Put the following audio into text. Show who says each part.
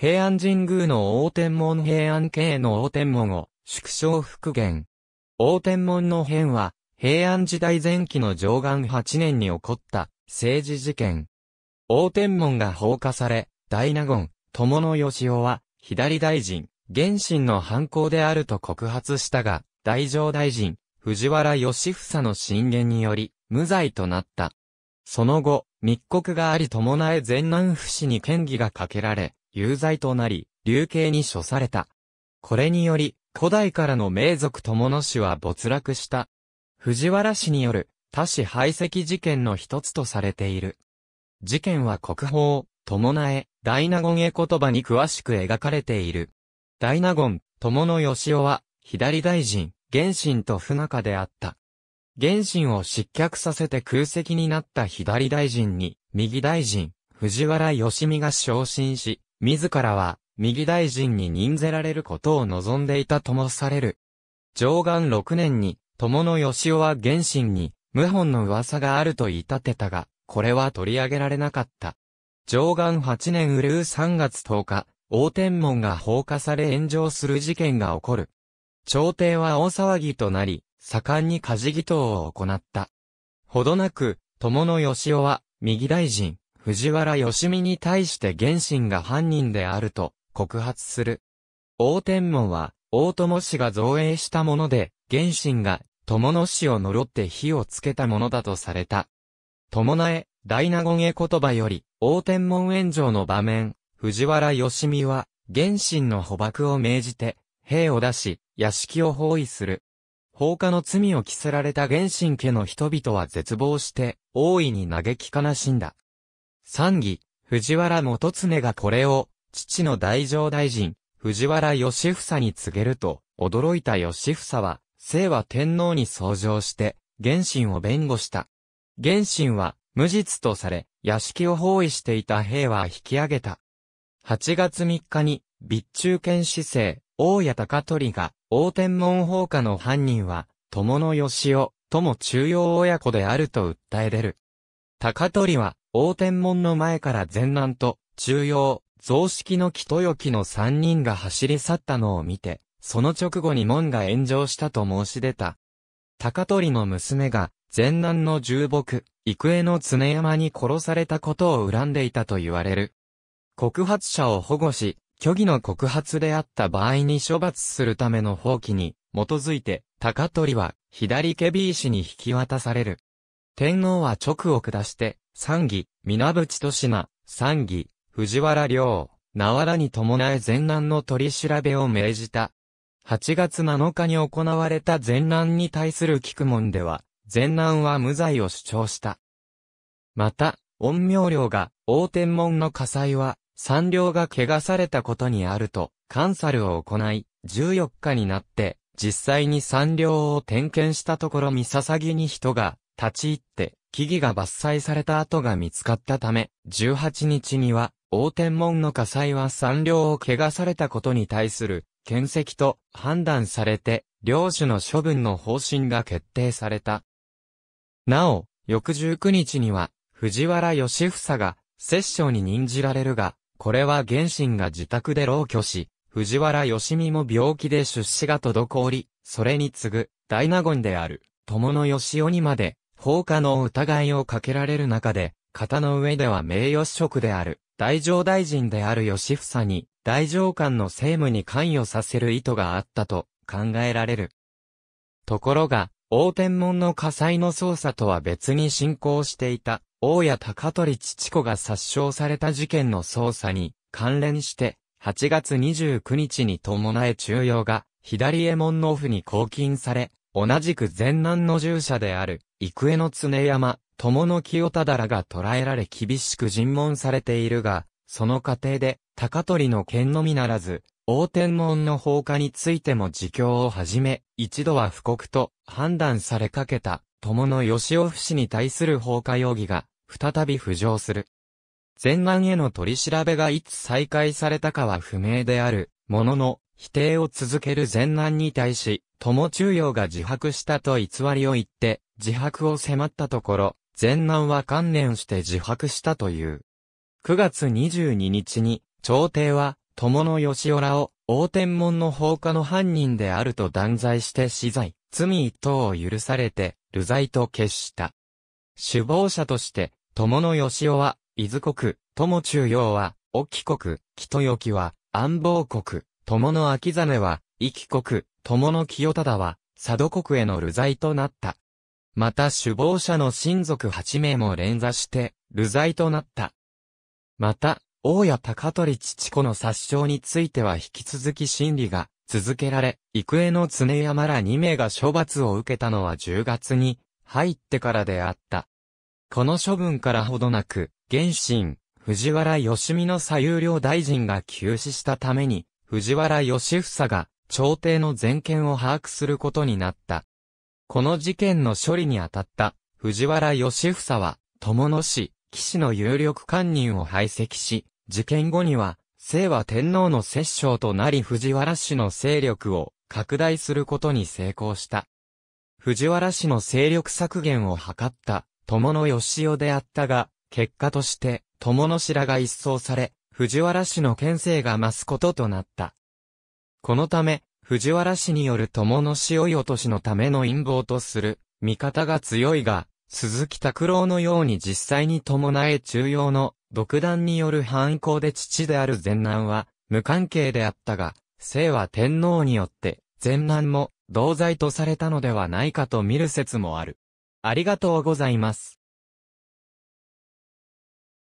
Speaker 1: 平安神宮の大天文平安系の大天文を縮小復元。大天文の変は、平安時代前期の上岸8年に起こった政治事件。大天文が放火され、大納言、友野義雄は、左大臣、原神の犯行であると告発したが、大乗大臣、藤原義房の進言により、無罪となった。その後、密告があり伴え前南府市に嫌疑がかけられ、有罪となり、流刑に処された。これにより、古代からの名族友野氏は没落した。藤原氏による多氏排斥事件の一つとされている。事件は国宝、友え、大納言絵言葉に詳しく描かれている。大納言、友野義雄は、左大臣、原神と不仲であった。原神を失脚させて空席になった左大臣に、右大臣、藤原義美が昇進し、自らは、右大臣に任ぜられることを望んでいたともされる。上岸6年に、友野義雄は原神に、謀反の噂があると言い立てたが、これは取り上げられなかった。上岸8年うるう3月10日、大天文が放火され炎上する事件が起こる。朝廷は大騒ぎとなり、盛んに火事祈祷を行った。ほどなく、友野義雄は、右大臣、藤原義美に対して原神が犯人であると告発する。大天文は大友氏が造営したもので、原神が友野氏を呪って火をつけたものだとされた。友え、大納言へ言葉より、大天文炎上の場面、藤原義美は、原神の捕獲を命じて、兵を出し、屋敷を包囲する。放火の罪を着せられた原神家の人々は絶望して、大いに嘆き悲しんだ。参議、藤原元常がこれを、父の大乗大臣、藤原義房に告げると、驚いた義房は、清和天皇に相乗して、原神を弁護した。原神は、無実とされ、屋敷を包囲していた兵は引き上げた。8月3日に、備中県市政、大谷高取が、大天文放火の犯人は、友野義雄、友中央親子であると訴え出る。高取は、大天文の前から前南と中央、増式の木豊木の三人が走り去ったのを見て、その直後に門が炎上したと申し出た。高取の娘が、前南の重木、幾重の常山に殺されたことを恨んでいたと言われる。告発者を保護し、虚偽の告発であった場合に処罰するための法規に基づいて、高取は左ケビー氏に引き渡される。天皇は直を下して、三義、皆淵と品、三義、藤原良、名原に伴え前南の取り調べを命じた。8月7日に行われた前南に対する菊門では、前南は無罪を主張した。また、陰陽寮が、大天文の火災は、三両が怪我されたことにあると、カンサルを行い、14日になって、実際に三両を点検したところ三さぎに人が、立ち入って、木々が伐採された跡が見つかったため、18日には、大天文の火災は三両を怪我されたことに対する、検石と判断されて、領主の処分の方針が決定された。なお、翌19日には、藤原義房が、摂政に任じられるが、これは原神が自宅で老居し、藤原義美も病気で出資が滞り、それに次ぐ、大納言である、友野義雄にまで、放火の疑いをかけられる中で、型の上では名誉職である、大乗大臣である吉房に、大乗官の政務に関与させる意図があったと考えられる。ところが、大天文の火災の捜査とは別に進行していた、大谷高取父子が殺傷された事件の捜査に関連して、8月29日に伴え中央が、左衛門の府に公金され、同じく前南の従者である、幾重の常山、友の清忠らが捕らえられ厳しく尋問されているが、その過程で、高取の剣のみならず、大天文の放火についても自供をはじめ、一度は不告と判断されかけた、友の吉尾氏に対する放火容疑が、再び浮上する。前南への取り調べがいつ再開されたかは不明である、ものの、否定を続ける前南に対し、友中陽が自白したと偽りを言って、自白を迫ったところ、前南は観念して自白したという。9月22日に、朝廷は、友野義夫らを、大天文の放火の犯人であると断罪して死罪、罪一等を許されて、流罪と決した。首謀者として、友野義夫は、伊豆国、友中央は、沖国、木豊木は、安房国、友野秋実は、壱岐国、友野清忠は、佐渡国への流罪となった。また首謀者の親族8名も連座して、流罪となった。また、大谷高取父子の殺傷については引き続き審理が続けられ、幾重の常山ら2名が処罰を受けたのは10月に入ってからであった。この処分からほどなく、原神、藤原義美の左右両大臣が急死したために、藤原義房が朝廷の全権を把握することになった。この事件の処理にあたった藤原義房は、友野氏、騎士の有力官人を排斥し、事件後には、清和天皇の摂政となり藤原氏の勢力を拡大することに成功した。藤原氏の勢力削減を図った友野義雄であったが、結果として友野氏らが一掃され、藤原氏の県政が増すこととなった。このため、藤原氏による友の死追い落としのための陰謀とする見方が強いが、鈴木拓郎のように実際に伴え中央の独断による反抗で父である前南は無関係であったが、清は天皇によって前南も同罪とされたのではないかと見る説もある。ありがとうございます。